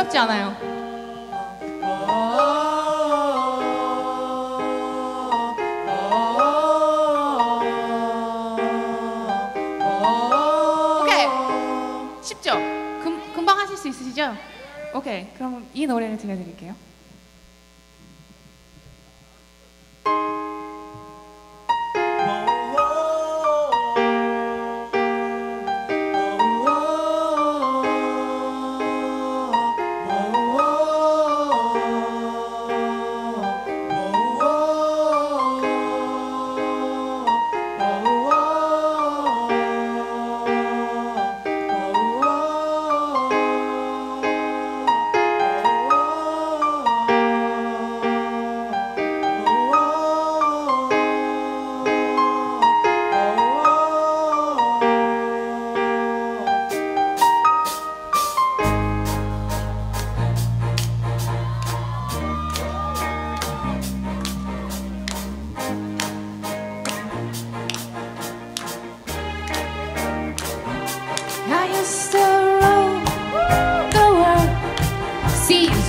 어렵지 않아요. 오케이. 쉽죠? 금, 금방 하실 수 있으시죠? 오케이. 그럼 이 노래를 들려드릴게요.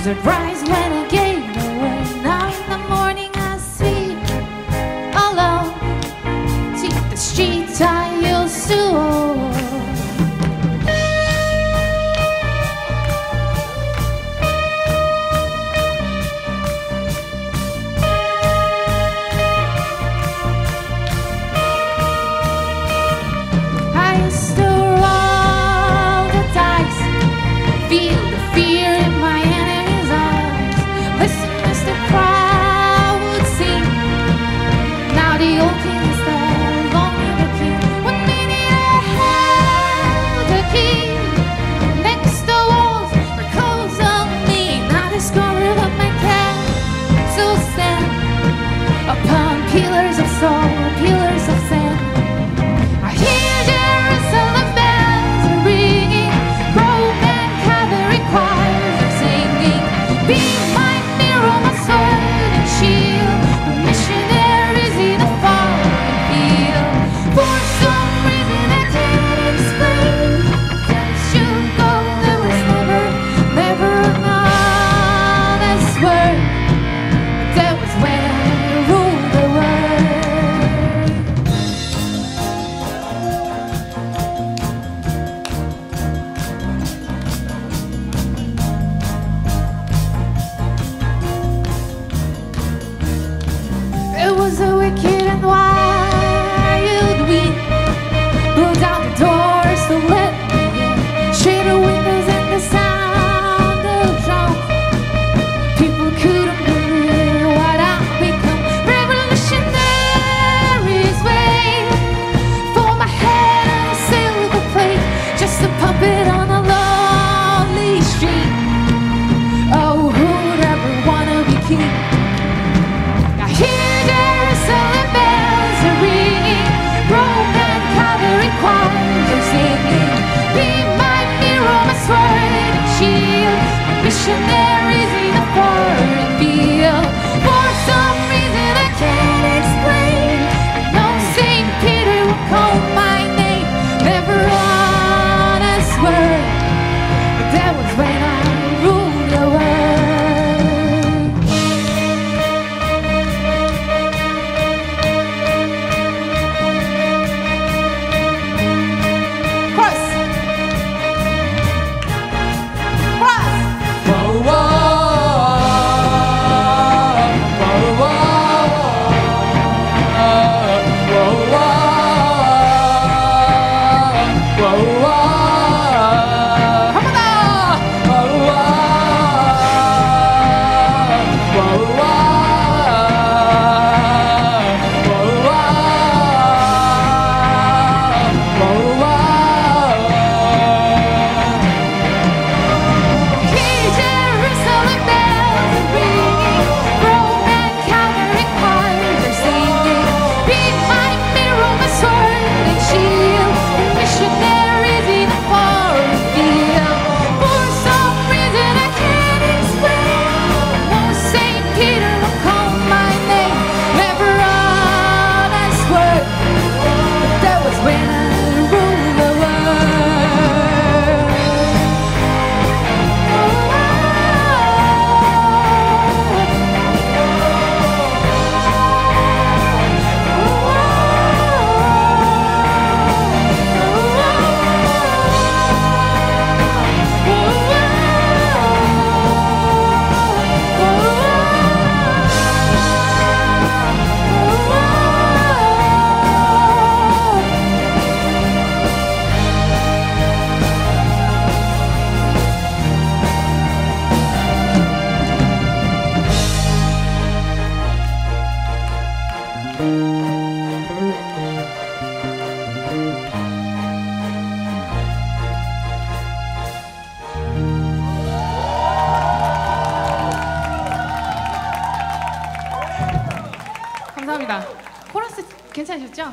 that rise when I get 现在就这样